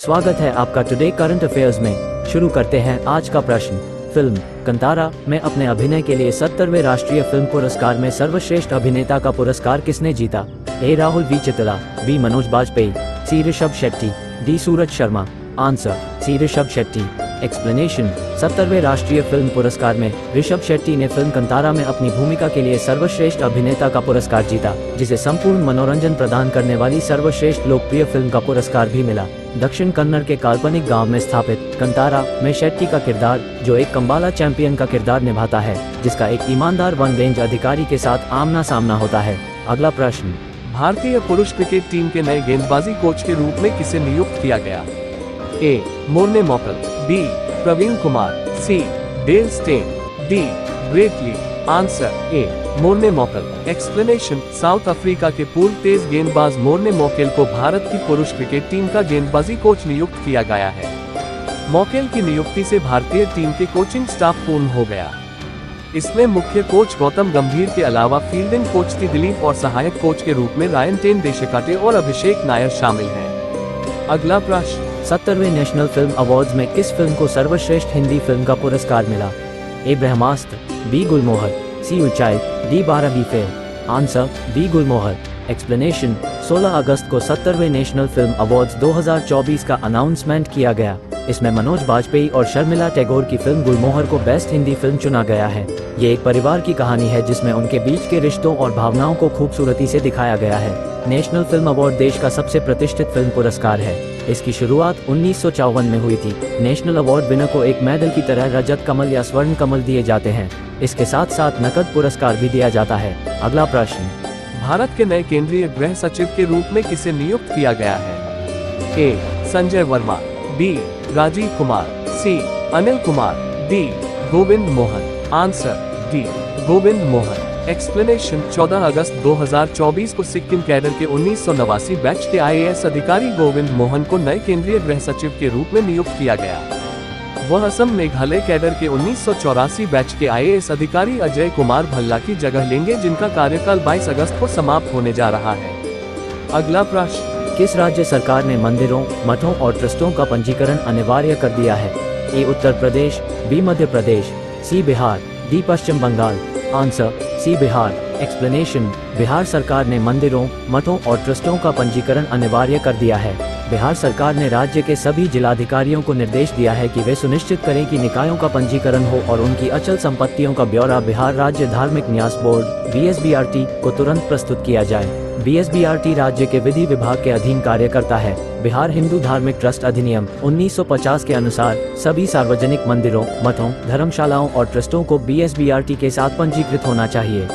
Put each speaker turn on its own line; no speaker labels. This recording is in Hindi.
स्वागत है आपका टुडे करंट अफेयर्स में। शुरू करते हैं आज का प्रश्न। फ़िल्म, कंतारा, में अपने अभिनय के लिए सत्तरवे राष्ट्रीय फ़िल्म पुरस्कार में सर्वश्रेष्ठ अभिनेता का पुरस्कार किसने जीता? A. Rahul V Chittala B. Manoj Bajpayee, C. Rishab Shetty, D. Suraj Sharma. Answer, C. Rishab Shetty. Explanation सत्तरवे राष्ट्रीय फ़िल्म पुरस्कार में ऋषभ शेट्टी ने फ़िल्म कंतारा में अपनी भूमिका के लिए सर्वश्रेष्ठ अभिनेता का पुरस्कार जीता, जिसे संपूर्ण मनोरंजन प्रदान करने वाली सर्वश्रेष्ठ लोकप्रिय फ़िल्म का पुरस्कार भी मिला। दक्षिण कन्नड़ के काल्पनिक गाँव में स्थापित कंतारा में शेट्टी का किरदार, जो एक कंबाला चैंपियन का किरदार निभाता है, जिसका एक ईमानदार वन रेंज अधिकारी के साथ आमना सामना होता है। अगला प्रश्न।
भारतीय पुरुष क्रिकेट टीम के नए गेंदबाजी कोच के रूप में किसे नियुक्त किया गया? A. Morne Morkel, B. Praveen Kumar, C. Dale Steyn, D. Greatly answer A Morne Morkel. Explanation South Africa के पूर्व तेज गेंदबाज मोरने मोकेल को भारत की पुरुष क्रिकेट टीम का गेंदबाजी कोच नियुक्त किया गया है। मोकेल की नियुक्ति से भारतीय टीम के कोचिंग स्टाफ पूर्ण हो गया। इसमें मुख्य कोच गौतम गंभीर के अलावा फील्डिंग कोच टी दिलीप और सहायक कोच के रूप में रायन टेन देशकाटे और अभिषेक नायर शामिल हैं। अगला प्रश्न।
सत्तरवे नेशनल फ़िल्म अवार्ड्स में किस फ़िल्म को सर्वश्रेष्ठ हिंदी फ़िल्म का पुरस्कार मिला? ए ब्रह्मास्त्र, बी गुलमोहर, सी ऊंचाई डी बारह B fail answer B Gulmohar. Explanation 16 अगस्त को सत्तरवे नेशनल फ़िल्म अवार्ड्स 2024 का अनाउंसमेंट किया गया। इसमें मनोज बाजपेयी और शर्मिला टैगोर की फ़िल्म गुलमोहर को बेस्ट हिंदी फ़िल्म चुना गया है। ये एक परिवार की कहानी है जिसमें उनके बीच के रिश्तों और भावनाओं को खूबसूरती से दिखाया गया है। नेशनल फ़िल्म अवार्ड देश का सबसे प्रतिष्ठित फ़िल्म पुरस्कार है। इसकी शुरुआत उन्नीस सौ चौवन में हुई थी। नेशनल अवार्ड विनर को एक मेडल की तरह रजत कमल या स्वर्ण कमल दिए जाते हैं। इसके साथ साथ नकद पुरस्कार भी दिया जाता है। अगला प्रश्न।
भारत के नए केंद्रीय गृह सचिव के रूप में किसे नियुक्त किया गया है? A. Sanjay Verma, B. Rajiv Kumar, C. Anil Kumar, D. Govind Mohan, answer, D. Govind Mohan. Explanation 14 अगस्त 2024 को सिक्किम कैडर के उन्नीस सौ नवासी बैच के आईएएस अधिकारी गोविंद मोहन को नए केंद्रीय गृह सचिव के रूप में नियुक्त किया गया। वह असम मेघालय कैडर के उन्नीस सौ चौरासी बैच के आईएएस अधिकारी अजय कुमार भल्ला की जगह लेंगे, जिनका कार्यकाल 22 अगस्त को समाप्त होने जा रहा है। अगला प्रश्न।
किस राज्य सरकार ने मंदिरों, मठों और ट्रस्टों का पंजीकरण अनिवार्य कर दिया है? A, Uttar Pradesh, B, Madhya Pradesh, C, Bihar, D, Paschim Bangal. Answer C Bihar explanation Bihar सरकार ने मंदिरों, मठों और ट्रस्टों का पंजीकरण अनिवार्य कर दिया है। बिहार सरकार ने राज्य के सभी जिलाधिकारियों को निर्देश दिया है कि वे सुनिश्चित करें कि निकायों का पंजीकरण हो और उनकी अचल संपत्तियों का ब्यौरा बिहार राज्य धार्मिक न्यास बोर्ड बीएसबीआरटी को तुरंत प्रस्तुत किया जाए। बीएसबीआरटी राज्य के विधि विभाग के अधीन कार्य करता है। बिहार हिंदू धार्मिक ट्रस्ट अधिनियम 1950 के अनुसार, सभी सार्वजनिक मंदिरों, मठों, धर्मशालाओं और ट्रस्टों को बीएसबीआरटी के साथ पंजीकृत होना चाहिए।